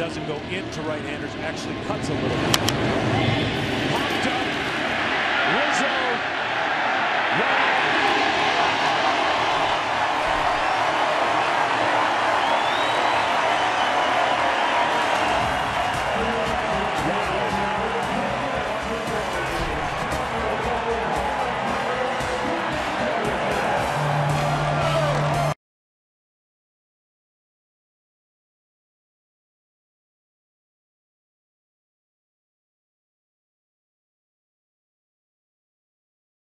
doesn't go into right-handers, actually cuts a little bit.